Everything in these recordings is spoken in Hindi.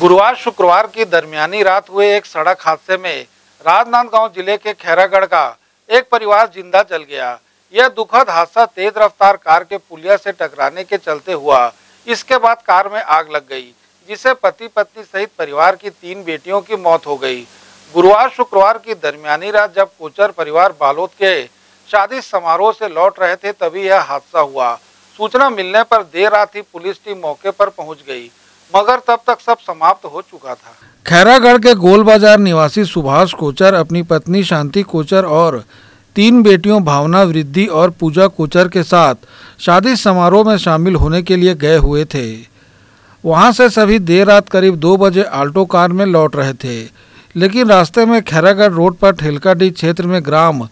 गुरुवार शुक्रवार की दरमियानी रात हुए एक सड़क हादसे में राजनांदगांव ज़िले के खैरागढ़ का एक परिवार ज़िंदा जल गया। यह दुखद हादसा तेज रफ्तार कार के पुलिया से टकराने के चलते हुआ। इसके बाद कार में आग लग गई, जिसे पति पत्नी सहित परिवार की तीन बेटियों की मौत हो गई। गुरुवार शुक्रवार की दरमियानी रात जब कोचर परिवार बालोद के शादी समारोह से लौट रहे थे, तभी यह हादसा हुआ। सूचना मिलने पर देर रात ही पुलिस टीम मौके पर पहुँच गई। मगर तब तक सब समाप्त हो चुका था। खैरागढ़ के गोल बाज़ार निवासी सुभाष कोचर, अपनी पत्नी शांति कोचर और तीन बेटियों भावना वृद्धि और पूजा कोचर के साथ शादी समारोह में शामिल होने के लिए गए हुए थे। वहाँ से सभी देर रात करीब दो बजे आल्टो कार में लौट रहे थे। लेकिन रास्ते में खैरागढ़ रोड पर ठेलकाडी क्षेत्र में ग्राम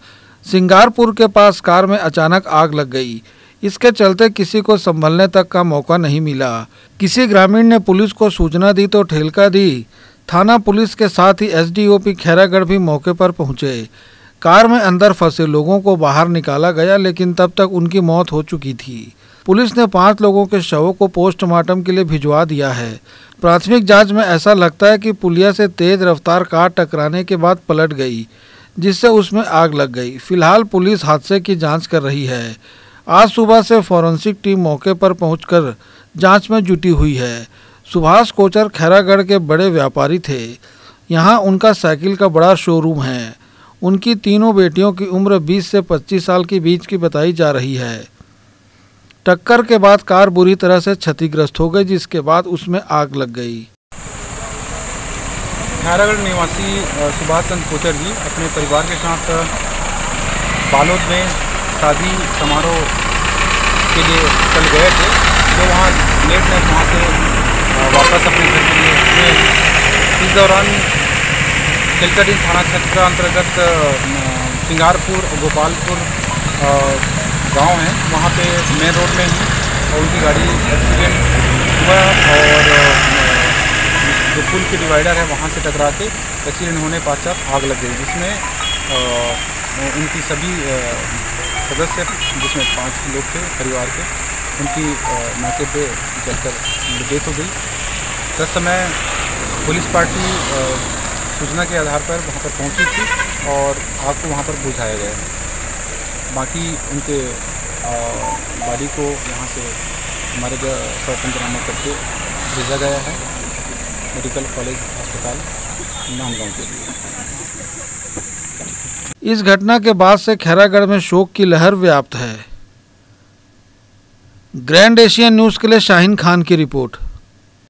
सिंगारपुर के पास कार में अचानक आग लग गई। इसके चलते किसी को संभलने तक का मौका नहीं मिला। किसी ग्रामीण ने पुलिस को सूचना दी तो ठेलका दी। थाना पुलिस के साथ ही एसडीओपी खैरागढ़ भी मौके पर पहुँचे। कार में अंदर फंसे लोगों को बाहर निकाला गया, लेकिन तब तक उनकी मौत हो चुकी थी। पुलिस ने पाँच लोगों के शवों को पोस्टमार्टम के लिए भिजवा दिया है। प्राथमिक जाँच में ऐसा लगता है कि पुलिया से तेज रफ्तार कार टकराने के बाद पलट गई, जिससे उसमें आग लग गई। फ़िलहाल पुलिस हादसे की जाँच कर रही है। आज सुबह से फॉरेंसिक टीम मौके पर पहुंचकर जाँच में जुटी हुई है। सुभाष कोचर खैरागढ़ के बड़े व्यापारी थे। यहाँ उनका साइकिल का बड़ा शोरूम है। उनकी तीनों बेटियों की उम्र 20 से 25 साल के बीच की बताई जा रही है। टक्कर के बाद कार बुरी तरह से क्षतिग्रस्त हो गई, जिसके बाद उसमें आग लग गई। खैरागढ़ निवासी सुभाष चंद कोचर जी अपने परिवार के साथ बालोद में शादी समारोह के लिए कल गए थे। तो वहाँ लेट नाइट वहाँ से वापस अपने घर के लिए गए। इस दौरान तिलकडी थाना क्षेत्र अंतर्गत सिंगारपुर, गोपालपुर गाँव है। वहाँ पे मेन रोड में ही और उनकी गाड़ी एक्सीडेंट हुआ और जो पुल की डिवाइडर है वहाँ से टकरा के एक्सीडेंट होने पश्चात आग लग गई, जिसमें उनकी सभी सदस्य जिसमें पाँच लोग थे परिवार के, उनकी मौके पे जलकर डेथ हो गई। दस समय पुलिस पार्टी सूचना के आधार पर वहाँ पर पहुँची थी और आग को वहाँ पर बुझाया गया। बाकी उनके बॉडी को यहाँ से हमारे सड़क पंचनामा करके भेजा गया है। मेडिकल कॉलेज, अस्पताल, नामगांव के लिए। इस घटना के बाद से खैरागढ़ में शोक की लहर व्याप्त है। ग्रैंड एशियन न्यूज़ के लिए शाहिन खान की रिपोर्ट।